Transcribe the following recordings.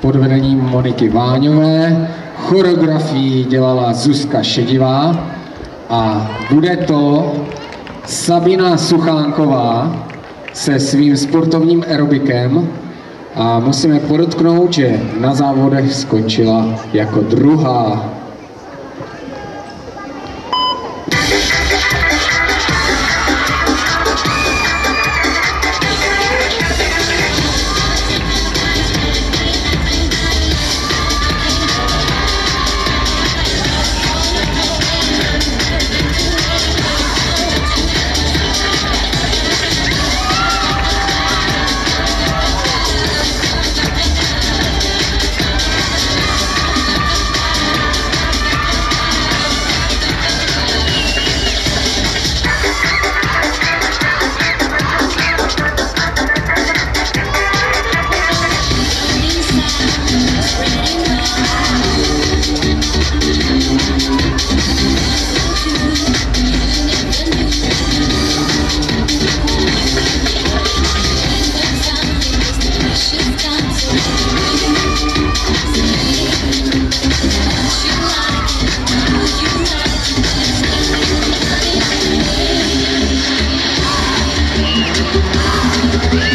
pod vedením Moniky Váňové. Choreografii dělala Zuzka Šedivá a bude to Sabina Suchánková se svým sportovním aerobikem a musíme podotknout, že na závodech skončila jako druhá.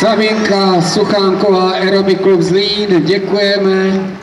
Sabinka Suchánková, Aerobic Club Zlín, děkujeme.